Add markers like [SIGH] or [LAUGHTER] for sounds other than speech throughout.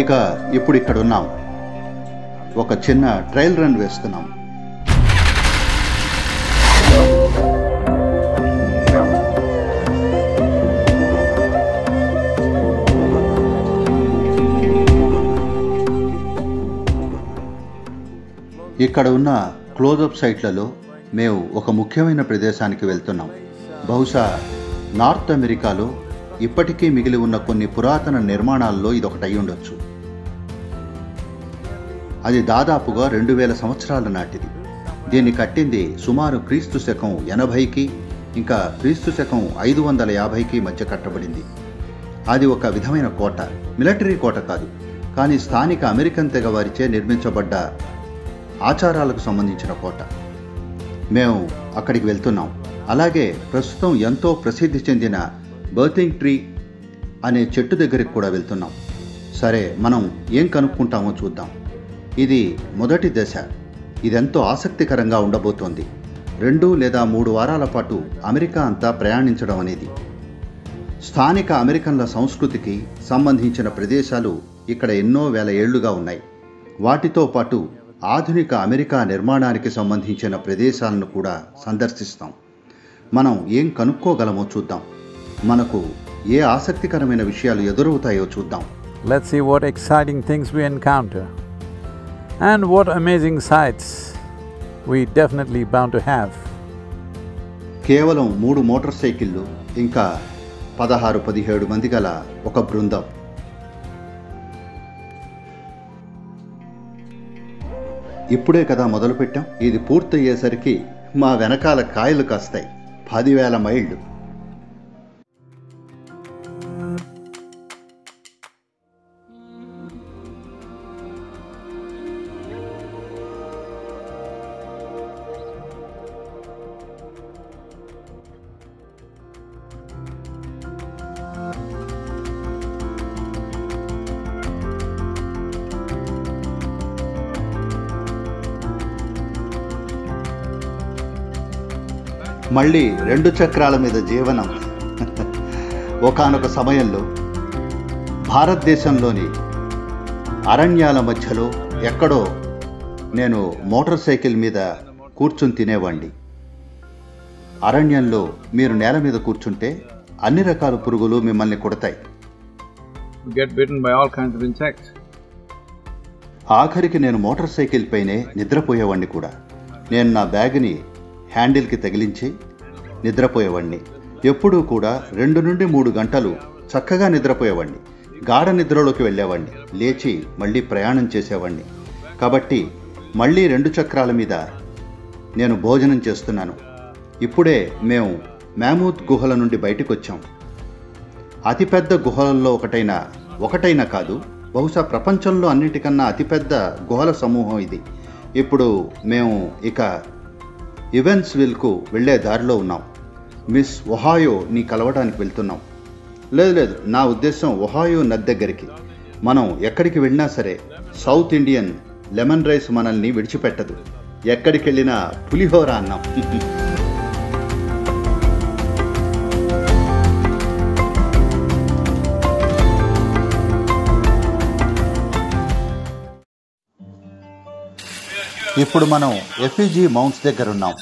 ఇక ఇప్పుడు ఇక్కడ ఉన్నాం. ఒక చిన్న ట్రయల్ రన్ వేస్తున్నాం. ఇక్కడ ఉన్న క్లోజప్ సైట్లలో మేము ఒక ముఖ్యమైన ప్రదేశానికి వెళ్తున్నాం. బహుశా నార్త్ అమెరికాలో ఇప్పటికీ మిగిలి ఉన్న కొన్ని పురాతన నిర్మాణాల్లో ఇదొకటై ఉండొచ్చు. అది దాదాపుగా రెండు వేల సంవత్సరాల నాటిది. దీన్ని కట్టింది సుమారు క్రీస్తు శకం ఎనభైకి ఇంకా క్రీస్తు శకం ఐదు వందల యాభైకి మధ్య కట్టబడింది. అది ఒక విధమైన కోట మిలిటరీ కోట కాదు కానీ స్థానిక అమెరికన్ తెగ వారిచే నిర్మించబడ్డ ఆచారాలకు సంబంధించిన కోట. మేము అక్కడికి వెళ్తున్నాం. అలాగే ప్రస్తుతం ఎంతో ప్రసిద్ధి చెందిన బర్తింగ్ ట్రీ అనే చెట్టు దగ్గరికి కూడా వెళ్తున్నాం. సరే మనం ఏం కనుక్కుంటామో చూద్దాం. ఇది మొదటి దశ. ఇదెంతో ఆసక్తికరంగా ఉండబోతోంది. రెండు లేదా మూడు వారాల పాటు అమెరికా అంతా ప్రయాణించడం అనేది. స్థానిక అమెరికన్ల సంస్కృతికి సంబంధించిన ప్రదేశాలు ఇక్కడ ఎన్నో వేల ఏళ్ళుగా ఉన్నాయి. వాటితో పాటు ఆధునిక అమెరికా నిర్మాణానికి సంబంధించిన ప్రదేశాలను కూడా సందర్శిస్తాం. మనం ఏం కనుక్కోగలమో చూద్దాం. మనకు ఏ ఆసక్తికరమైన విషయాలు ఎదురవుతాయో చూద్దాం. Let's see what exciting things we encounter and what amazing sights we definitely bound to have. కేవలం మూడు మోటార్ సైకిళ్ళు ఇంకా పదహారు పదిహేడు మంది గల ఒక బృందం. ఇప్పుడే కదా మొదలుపెట్టాం. ఇది పూర్తయ్యేసరికి మా వెనకాల కాయలు కాస్తాయి. పదివేల మైళ్ళు. మళ్ళీ రెండు చక్రాల మీద జీవనం. ఒకానొక సమయంలో భారతదేశంలోని అరణ్యాల మధ్యలో ఎక్కడో నేను మోటార్ సైకిల్ మీద కూర్చుని తినేవాణ్ణి. అరణ్యంలో మీరు నేల మీద కూర్చుంటే అన్ని రకాల పురుగులు మిమ్మల్ని కొడతాయి. ఆఖరికి నేను మోటార్ సైకిల్ పైనే నిద్రపోయేవాడిని కూడా. నేను నా బ్యాగ్ని హ్యాండిల్కి తగిలించి నిద్రపోయేవాడిని ఎప్పుడూ కూడా రెండు నుండి మూడు గంటలు చక్కగా నిద్రపోయేవాడిని గాఢ నిద్రలోకి వెళ్ళేవాడిని లేచి మళ్ళీ ప్రయాణం చేసేవాడిని కాబట్టి మళ్ళీ రెండు చక్రాల మీద నేను భోజనం చేస్తున్నాను. ఇప్పుడే మేము మ్యామూత్ గుహల నుండి బయటకు వచ్చాం అతిపెద్ద గుహలలో ఒకటైన ఒకటైనా కాదు బహుశా ప్రపంచంలో అన్నిటికన్నా అతిపెద్ద గుహల సమూహం ఇది. ఇప్పుడు మేము ఇక ఇవెన్స్విల్కు వెళ్ళే దారిలో ఉన్నాం మిస్ ఒహాయో నీ కలవడానికి వెళ్తున్నాం లేదు లేదు నా ఉద్దేశం ఒహాయో నది దగ్గరికి. మనం ఎక్కడికి వెళ్ళినా సరే సౌత్ ఇండియన్ లెమన్ రైస్ మనల్ని విడిచిపెట్టదు. ఎక్కడికి వెళ్ళినా పులిహోర అన్నాం. [LAUGHS] ఇప్పుడు మనం ఎఫీజీ మౌంట్స్ దగ్గర ఉన్నాం.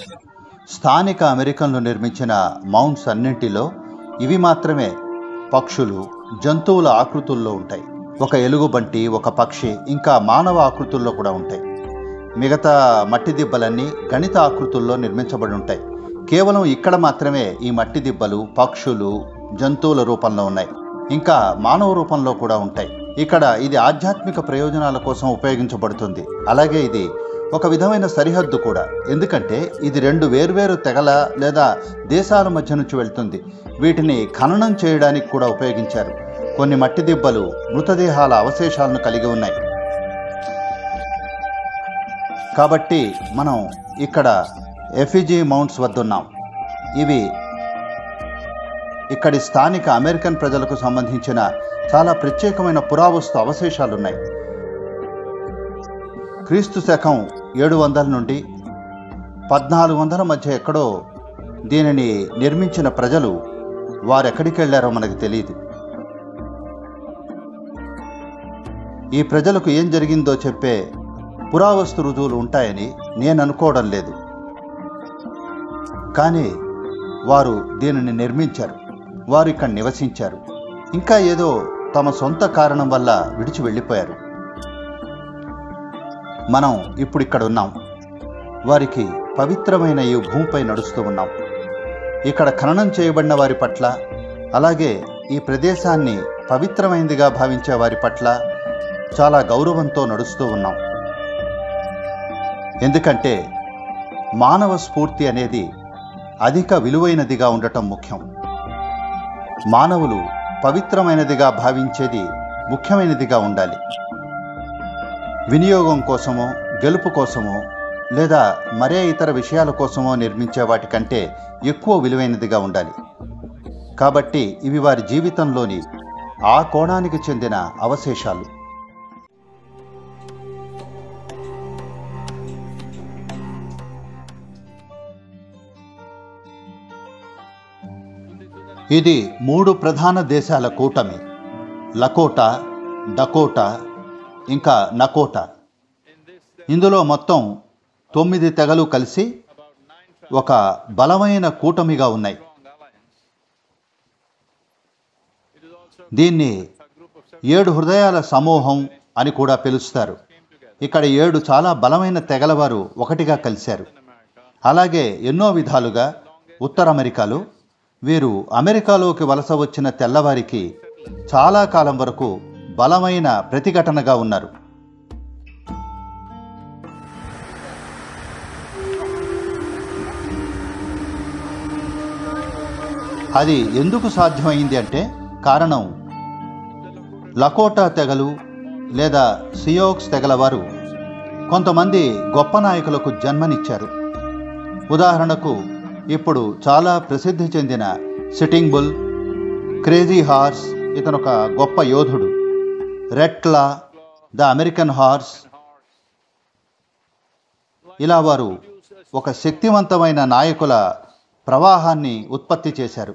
స్థానిక అమెరికన్లు నిర్మించిన మౌంట్స్ అన్నింటిలో ఇవి మాత్రమే పక్షులు జంతువుల ఆకృతుల్లో ఉంటాయి. ఒక ఎలుగుబంటి ఒక పక్షి ఇంకా మానవ ఆకృతుల్లో కూడా ఉంటాయి. మిగతా మట్టి దిబ్బలన్నీ గణిత ఆకృతుల్లో నిర్మించబడి ఉంటాయి. కేవలం ఇక్కడ మాత్రమే ఈ మట్టి దిబ్బలు పక్షులు జంతువుల రూపంలో ఉన్నాయి. ఇంకా మానవ రూపంలో కూడా ఉంటాయి. ఇక్కడ ఇది ఆధ్యాత్మిక ప్రయోజనాల కోసం ఉపయోగించబడుతుంది. అలాగే ఇది ఒక విధమైన సరిహద్దు కూడా. ఎందుకంటే ఇది రెండు వేర్వేరు తెగల లేదా దేశాల మధ్య నుంచి వెళ్తుంది. వీటిని ఖననం చేయడానికి కూడా ఉపయోగించారు. కొన్ని మట్టి దిబ్బలు మృతదేహాల అవశేషాలను కలిగి ఉన్నాయి. కాబట్టి మనం ఇక్కడ ఎఫిజీ మౌంట్స్ వద్ద ఉన్నాం ఇవి ఇక్కడి స్థానిక అమెరికన్ ప్రజలకు సంబంధించిన చాలా ప్రత్యేకమైన పురావస్తు అవశేషాలు ఉన్నాయి క్రీస్తు శకం ఏడు వందల నుండి పద్నాలుగు వందల మధ్య ఎక్కడో దీనిని నిర్మించిన ప్రజలు వారెక్కడికి వెళ్ళారో మనకు తెలియదు ఈ ప్రజలకు ఏం జరిగిందో చెప్పే పురావస్తు రుజువులు ఉంటాయని నేను అనుకోవడం లేదు. కానీ వారు దీనిని నిర్మించారు. వారు ఇక్కడ నివసించారు. ఇంకా ఏదో తమ సొంత కారణం వల్ల విడిచి వెళ్ళిపోయారు. మనం ఇప్పుడు ఇక్కడ ఉన్నాం వారికి పవిత్రమైన ఈ భూమిపై నడుస్తూ ఉన్నాం. ఇక్కడ ఖననం చేయబడిన వారి పట్ల అలాగే ఈ ప్రదేశాన్ని పవిత్రమైనదిగా భావించే వారి పట్ల చాలా గౌరవంతో నడుస్తూ ఉన్నాం. ఎందుకంటే మానవ స్ఫూర్తి అనేది అధిక విలువైనదిగా ఉండటం ముఖ్యం. మానవులు పవిత్రమైనదిగా భావించేది ముఖ్యమైనదిగా ఉండాలి. వినియోగం కోసమో గెలుపు కోసమో లేదా మరే ఇతర విషయాల కోసమో నిర్మించే వాటికంటే ఎక్కువ విలువైనదిగా ఉండాలి. కాబట్టి ఇవి వారి జీవితంలోని ఆ కోణానికి చెందిన అవశేషాలు. ఇది మూడు ప్రధాన దేశాల కూటమి. లకోటా డకోటా ఇంకా నకోట. ఇందులో మొత్తం తొమ్మిది తెగలు కలిసి ఒక బలమైన కూటమిగా ఉన్నాయి. దీన్ని ఏడు హృదయాల సమూహం అని కూడా పిలుస్తారు. ఇక్కడ ఏడు చాలా బలమైన తెగలవారు ఒకటిగా కలిశారు. అలాగే ఎన్నో విధాలుగా ఉత్తర అమెరికాలో వీరు అమెరికాలోకి వలస వచ్చిన తెల్లవారికి చాలా కాలం వరకు బలమైన ప్రతిఘటనగా ఉన్నారు. అది ఎందుకు సాధ్యమైంది అంటే కారణం లకోటా తెగలు లేదా సియోక్స్ తెగల వారు కొంతమంది గొప్ప నాయకులకు జన్మనిచ్చారు. ఉదాహరణకు ఇప్పుడు చాలా ప్రసిద్ధి చెందిన సిట్టింగ్ బుల్ క్రేజీ హార్స్ ఇతను ఒక గొప్ప యోధుడు. రెట్లా ద అమెరికన్ హార్స్ ఇలా వారు ఒక శక్తివంతమైన నాయకుల ప్రవాహాన్ని ఉత్పత్తి చేశారు.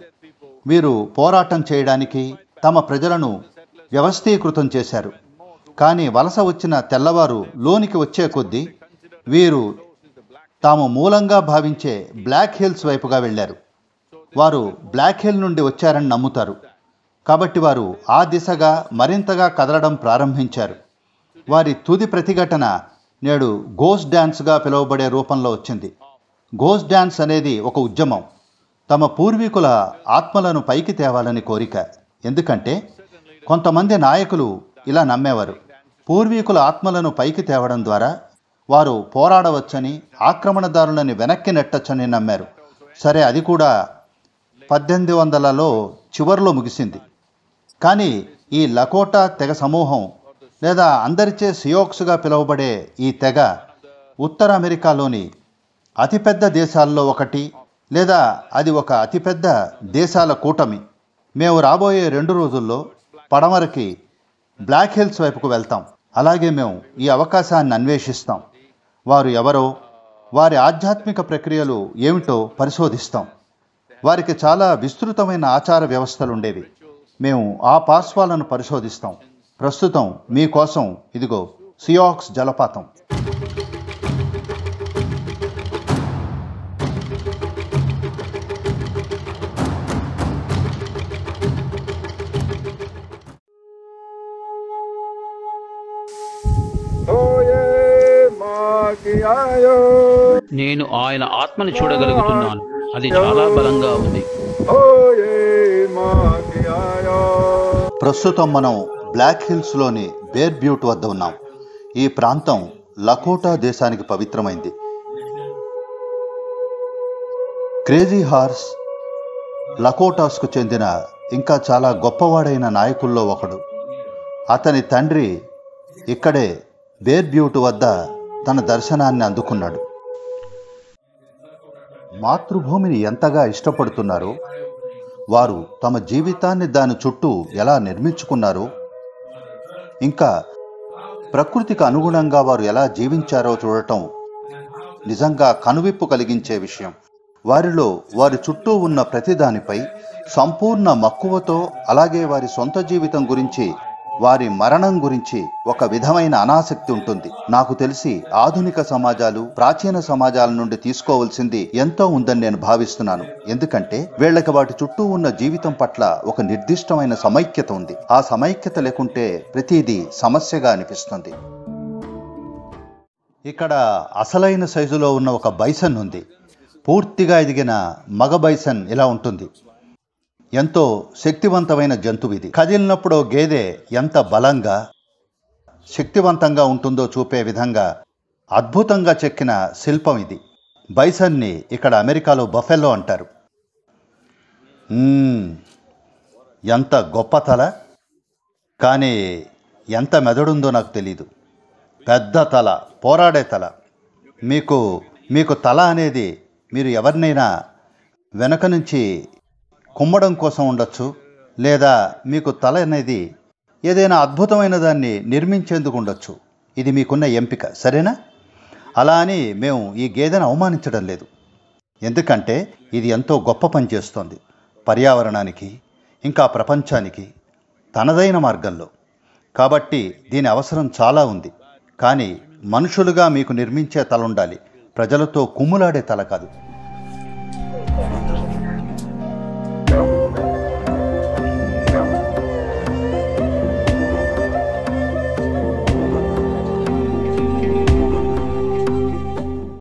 వీరు పోరాటం చేయడానికి తమ ప్రజలను వ్యవస్థీకృతం చేశారు. కానీ వలస వచ్చిన తెల్లవారు లోనికి వచ్చే కొద్దీ వీరు తాము మూలంగా భావించే బ్లాక్ హిల్స్ వైపుగా వెళ్ళారు. వారు బ్లాక్ హిల్ నుండి వచ్చారని నమ్ముతారు. కాబట్టి వారు ఆ దిశగా మరింతగా కదలడం ప్రారంభించారు. వారి తుది ప్రతిఘటన నేడు గోస్ డ్యాన్స్గా పిలువబడే రూపంలో వచ్చింది. గోస్ డ్యాన్స్ అనేది ఒక ఉద్యమం. తమ పూర్వీకుల ఆత్మలను పైకి తేవాలని కోరిక. ఎందుకంటే కొంతమంది నాయకులు ఇలా నమ్మేవారు. పూర్వీకుల ఆత్మలను పైకి తేవడం ద్వారా వారు పోరాడవచ్చని ఆక్రమణదారులని వెనక్కి నెట్టచ్చని నమ్మారు. సరే అది కూడా పద్దెనిమిది వందలలో చివరిలో ముగిసింది. కానీ ఈ లకోటా తెగ సమూహం లేదా అందరిచే సియోక్స్గా పిలువబడే ఈ తెగ ఉత్తర అమెరికాలోని అతిపెద్ద దేశాల్లో ఒకటి లేదా అది ఒక అతిపెద్ద దేశాల కూటమి. మేము రాబోయే రెండు రోజుల్లో పడమరకి బ్లాక్ హిల్స్ వైపుకు వెళ్తాం. అలాగే మేము ఈ అవకాశాన్ని అన్వేషిస్తాం. వారు ఎవరో వారి ఆధ్యాత్మిక ప్రక్రియలు ఏమిటో పరిశోధిస్తాం. వారికి చాలా విస్తృతమైన ఆచార వ్యవస్థలు ఉండేవి మేము ఆ పార్శ్వాలను పరిశోధిస్తాం ప్రస్తుతం మీకోసం ఇదిగో సియాక్స్ జలపాతం. నేను ఆయన ఆత్మని చూడగలుగుతున్నాను అది చాలా బలంగా ఉంది. ప్రస్తుతం మనం బ్లాక్ హిల్స్లోని బేర్ బ్యూట్ వద్ద ఉన్నాం. ఈ ప్రాంతం లకోటా దేశానికి పవిత్రమైంది. క్రేజీ హార్స్ లకోటాస్కు చెందిన ఇంకా చాలా గొప్పవాడైన నాయకుల్లో ఒకడు. అతని తండ్రి ఇక్కడే బేర్ బ్యూట్ వద్ద తన దర్శనాన్ని అందుకున్నాడు. మాతృభూమిని ఎంతగా ఇష్టపడుతున్నారో వారు తమ జీవితాన్ని దాని చుట్టూ ఎలా నిర్మించుకున్నారో ఇంకా ప్రకృతికి అనుగుణంగా వారు ఎలా జీవించారో చూడటం నిజంగా కనువిప్పు కలిగించే విషయం. వారిలో వారి చుట్టూ ఉన్న ప్రతిదానిపై సంపూర్ణ మక్కువతో అలాగే వారి సొంత జీవితం గురించి వారి మరణం గురించి ఒక విధమైన అనాసక్తి ఉంటుంది. నాకు తెలిసి ఆధునిక సమాజాలు ప్రాచీన సమాజాల నుండి తీసుకోవాల్సింది ఎంతో ఉందని నేను భావిస్తున్నాను. ఎందుకంటే వీళ్ళకి వాటి చుట్టూ ఉన్న జీవితం పట్ల ఒక నిర్దిష్టమైన సమైక్యత ఉంది. ఆ సమైక్యత లేకుంటే ప్రతిదీ సమస్యగా అనిపిస్తుంది. ఇక్కడ అసలైన సైజులో ఉన్న ఒక బైసన్ ఉంది. పూర్తిగా ఎదిగిన మగ బైసన్ ఇలా ఉంటుంది. ఎంతో శక్తివంతమైన జంతువు ఇది కదిలినప్పుడు గేదె ఎంత బలంగా శక్తివంతంగా ఉంటుందో చూపే విధంగా అద్భుతంగా చెక్కిన శిల్పం ఇది. బైసన్ని ఇక్కడ అమెరికాలో బఫెల్లో అంటారు. ఎంత గొప్ప తల. కానీ ఎంత మెదడుందో నాకు తెలీదు. పెద్ద తల పోరాడే తల. మీకు మీకు తల అనేది మీరు ఎవరినైనా వెనక నుంచి కుమ్మడం కోసం ఉండొచ్చు లేదా మీకు తల అనేది ఏదైనా అద్భుతమైన దాన్ని నిర్మించేందుకు ఉండొచ్చు. ఇది మీకున్న ఎంపిక సరేనా? అలా అని మేము ఈ గేదెను అవమానించడం లేదు. ఎందుకంటే ఇది ఎంతో గొప్ప పని చేస్తోంది. పర్యావరణానికి ఇంకా ప్రపంచానికి తనదైన మార్గంలో. కాబట్టి దీని అవసరం చాలా ఉంది. కానీ మనుషులుగా మీకు నిర్మించే తల ఉండాలి. ప్రజలతో కుమ్ములాడే తల కాదు.